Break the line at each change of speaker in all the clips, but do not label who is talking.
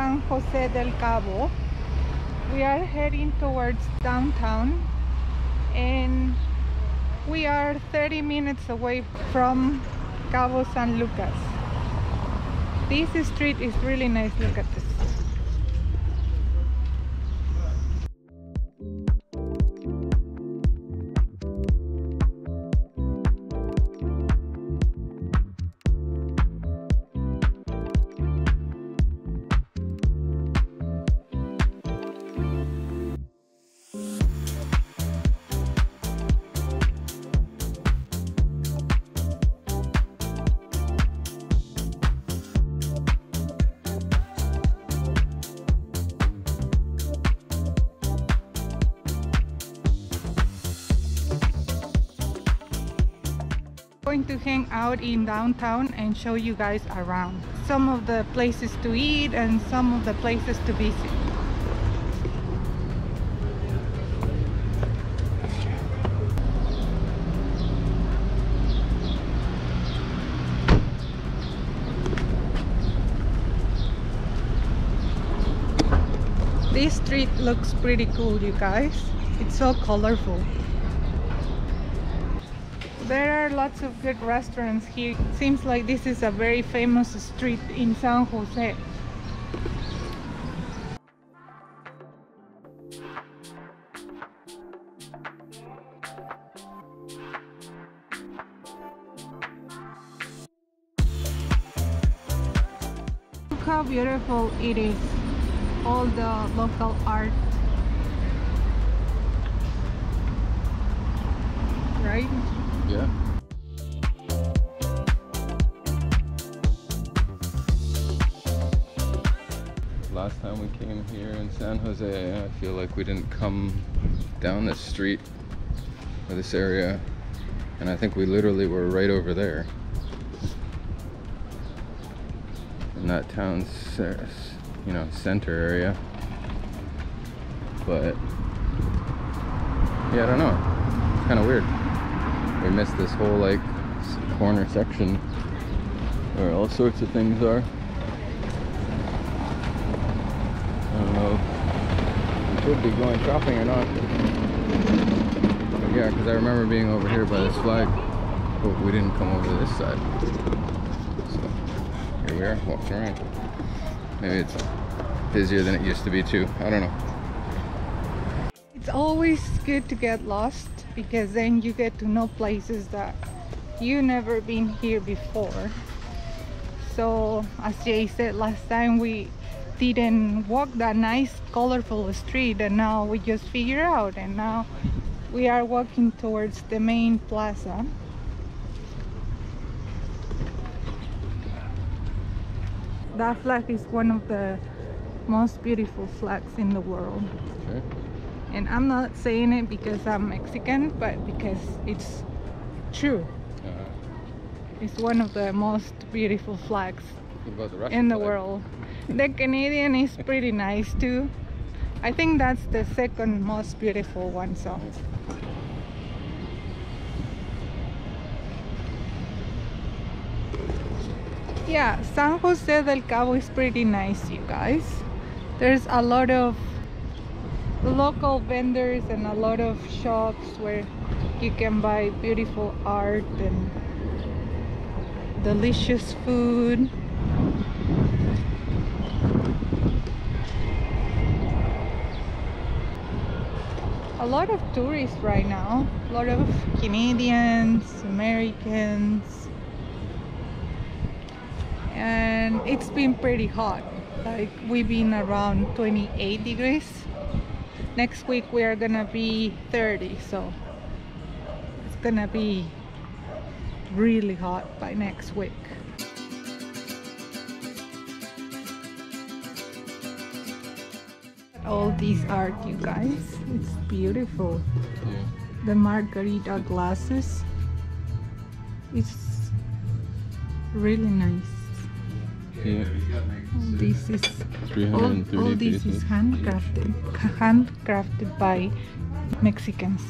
San Jose del Cabo. We are heading towards downtown and we are 30 minutes away from Cabo San Lucas. This street is really nice, look at this. Going to hang out in downtown and show you guys around. Some of the places to eat and some of the places to visit. This street looks pretty cool you guys. It's so colorful there are lots of good restaurants here. It seems like this is a very famous street in San Jose. Look how beautiful it is. All the local art. Right?
Came here in San Jose, I feel like we didn't come down this street or this area. And I think we literally were right over there. In that town's, you know, center area. But, yeah, I don't know. It's kind of weird we missed this whole like corner section where all sorts of things are. Should be going shopping or not. Yeah, because I remember being over here by this flag, but we didn't come over this side. So here we are, walking around. Maybe it's busier than it used to be too. I don't know.
It's always good to get lost because then you get to know places that you never been here before so as Jay said last time we didn't walk that nice colorful street and now we just figure out and now we are walking towards the main plaza. That flag is one of the most beautiful flags in the world.
Okay.
and I'm not saying it because I'm Mexican but because it's true.
Uh,
it's one of the most beautiful flags
the
in the
flag?
world the Canadian is pretty nice too. I think that's the second most beautiful one so. Yeah San Jose del Cabo is pretty nice you guys. There's a lot of local vendors and a lot of shops where you can buy beautiful art and delicious food a lot of tourists right now. A lot of Canadians Americans. And it's been pretty hot. Like we've been around 28 degrees. Next week we are gonna be 30 so it's gonna be really hot by next week all these art you guys it's beautiful
Yeah.
the margarita glasses it's really nice
Yeah.
all this is all,
330
all this
pieces.
is handcrafted handcrafted by Mexicans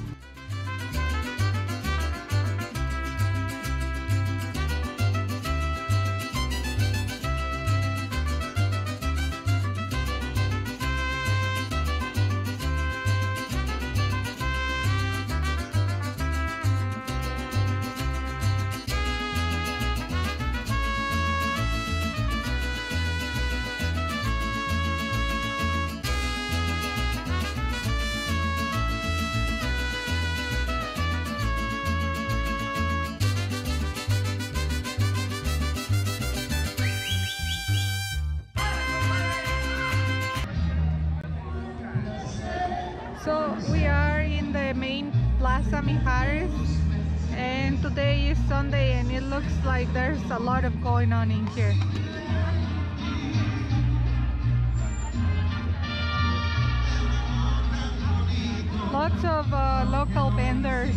Mijares and today is Sunday and it looks like there's a lot of going on in here. Lots of uh, local vendors.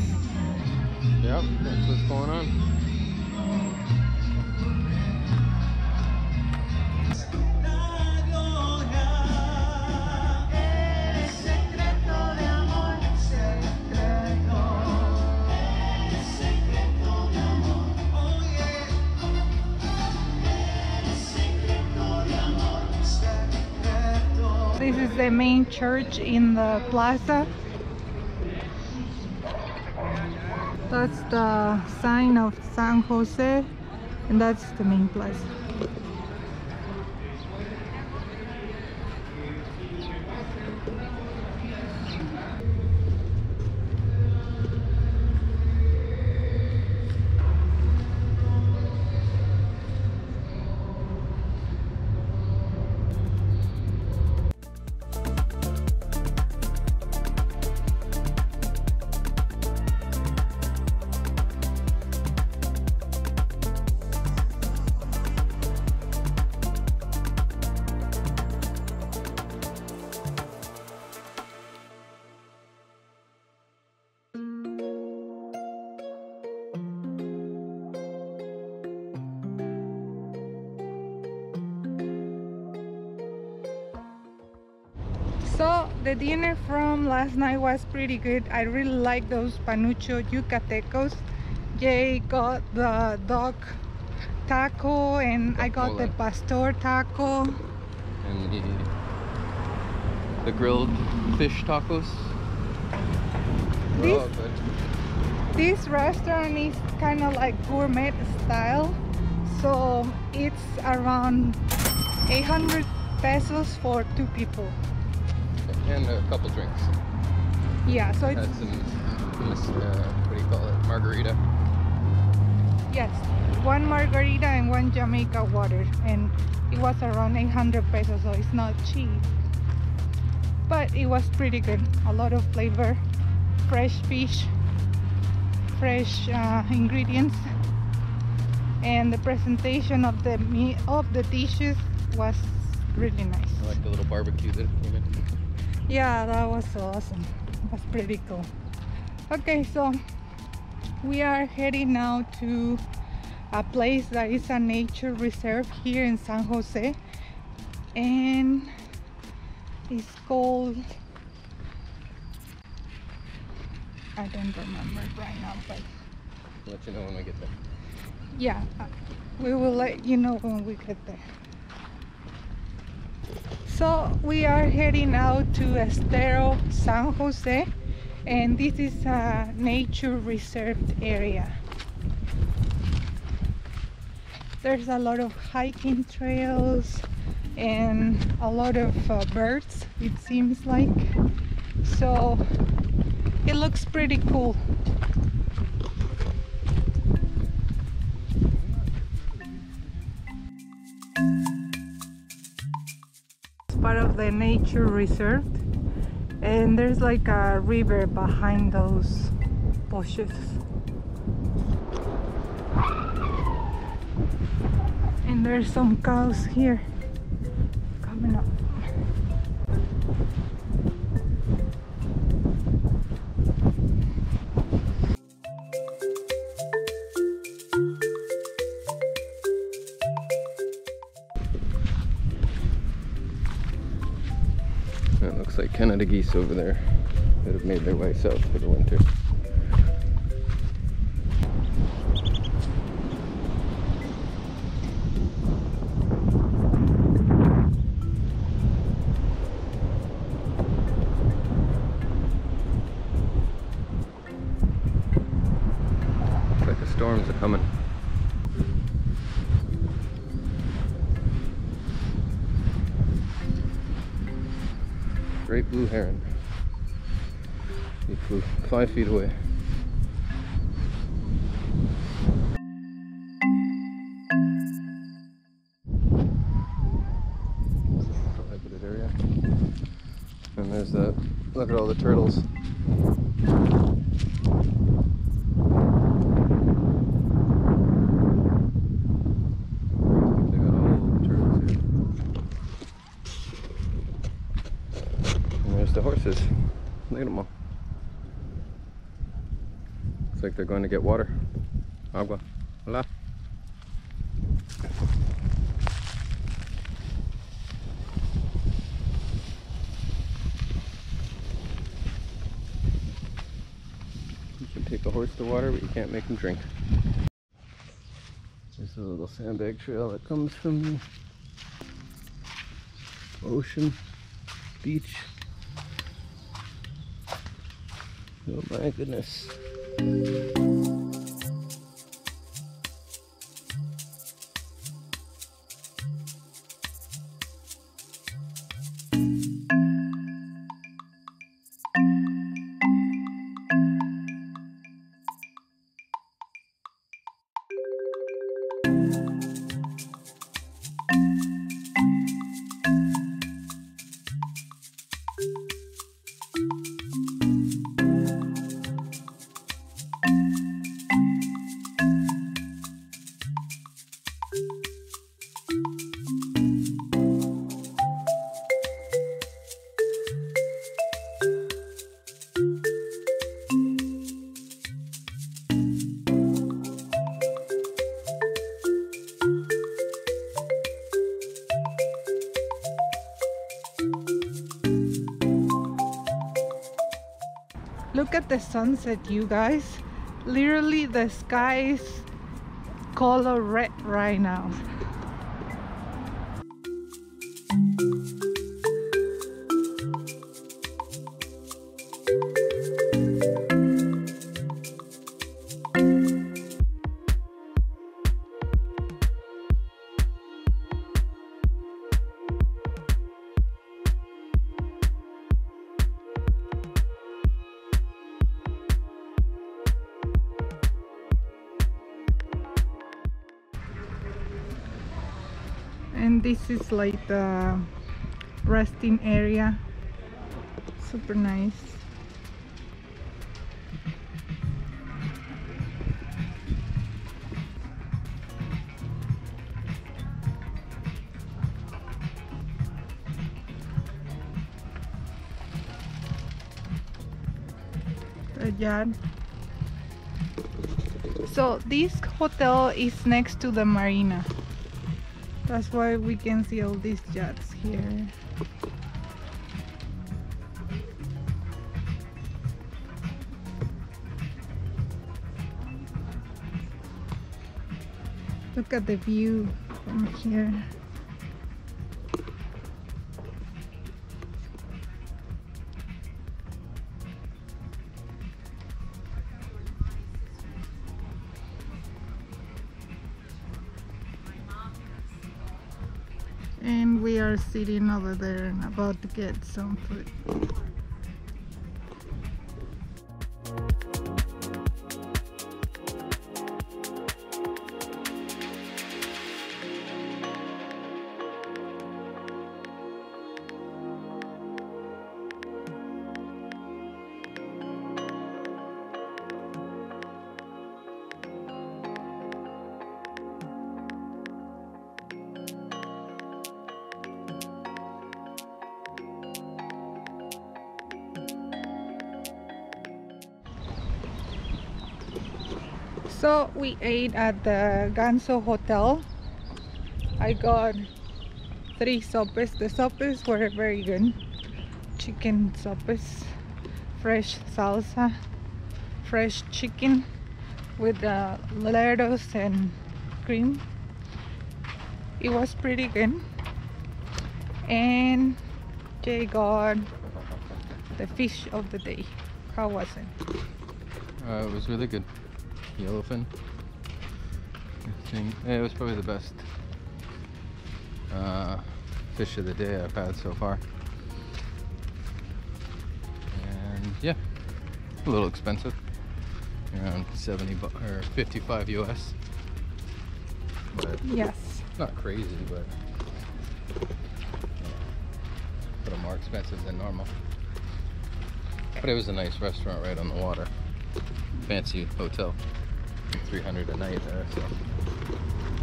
Yep, that's what's going on.
This is the main church in the plaza. That's the sign of San Jose and that's the main plaza. The dinner from last night was pretty good. I really like those panucho yucatecos. Jay got the dog taco and I got the pastor taco.
And the, the grilled fish tacos.
This-
Oh, good.
This restaurant is kind of like gourmet style. So it's around 800 pesos for two people.
And a couple drinks.
Yeah, so it's
Had some, uh, what do you call it? Margarita.
Yes, one margarita and one Jamaica water, and it was around 800 pesos, so it's not cheap. But it was pretty good. A lot of flavor, fresh fish, fresh uh, ingredients, and the presentation of the meat of the dishes was really nice.
I like the little barbecue that came in.
Yeah, that was awesome. It was pretty cool. Okay, so we are heading now to a place that is a nature reserve here in San Jose and it's called I don't remember right now but
I'll let you know when we get there.
yeah uh, we will let you know when we get there so we are heading out to Estero San Jose and this is a nature reserved area. There's a lot of hiking trails and a lot of uh, birds it seems like. So it looks pretty cool part of the nature reserve and there's like a river behind those bushes. And there's some cows here coming up
geese over there that have made their way south for the winter. Looks like the storms are coming. Great blue heron. He flew five feet away. Like they're going to get water. Agua. Hola. You can take a horse to water, but you can't make him drink. There's a little sandbag trail that comes from the ocean, beach. Oh my goodness.
Look at the sunset, you guys. Literally, the sky is color red right now. This is like the resting area. Super nice. The yard. So this hotel is next to the marina that's why we can see all these jets here. Look at the view from here. Are sitting over there and about to get some food. So we ate at the Ganso Hotel. I got three sopes. The sopes were very good. Chicken sopes, fresh salsa, fresh chicken with uh, lettuce and cream. It was pretty good. And Jay got the fish of the day. How was it?
Uh, it was really good. Yellowfin. Yeah, it was probably the best uh, fish of the day I've had so far. And yeah, a little expensive, around 70 bu- or 55 US. But
Yes.
not crazy, but a little more expensive than normal. But it was a nice restaurant right on the water. Fancy hotel. 300 a night there, so.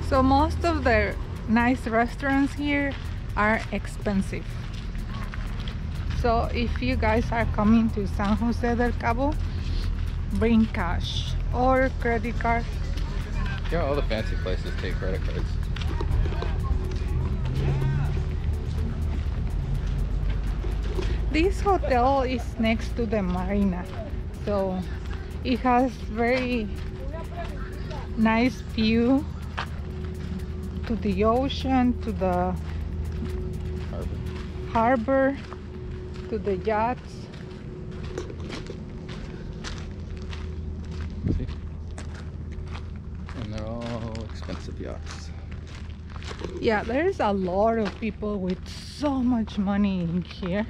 So most of the nice restaurants here are expensive. So if you guys are coming to San Jose del Cabo, bring cash or credit card.
Yeah, all the fancy places take credit cards.
This hotel is next to the marina, so it has very nice view to the ocean, to the
Harbor.
harbor, to the yachts.
See? And they're all expensive yachts.
Yeah, there's a lot of people with so much money in here.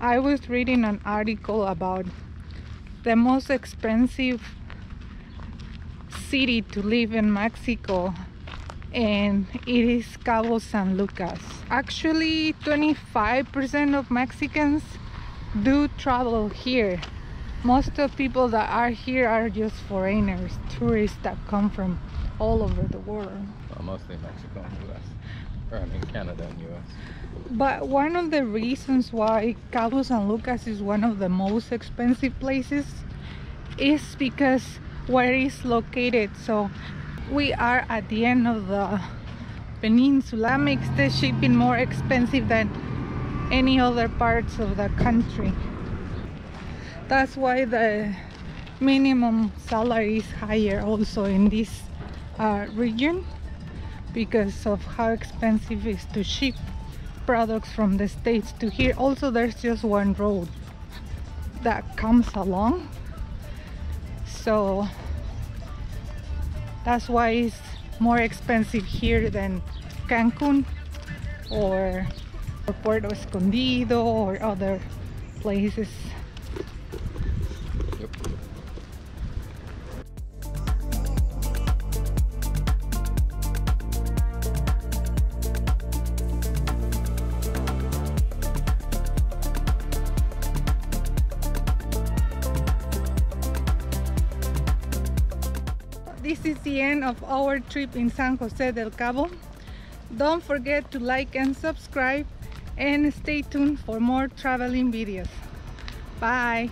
I was reading an article about the most expensive city to live in Mexico and it is Cabo San Lucas. Actually, 25% of Mexicans do travel here. Most of people that are here are just foreigners, tourists that come from all over the world.
Well, mostly Mexico and US. Or I mean Canada and US.
But one of the reasons why Cabo San Lucas is one of the most expensive places is because where it's located. So we are at the end of the peninsula. Makes the shipping more expensive than any other parts of the country. That's why the minimum salary is higher also in this uh, region because of how expensive it is to ship products from the states to here also there's just one road that comes along so that's why it's more expensive here than Cancun or Puerto Escondido or other places this is the end of our trip in San Jose del Cabo. Don't forget to like and subscribe and stay tuned for more traveling videos. Bye!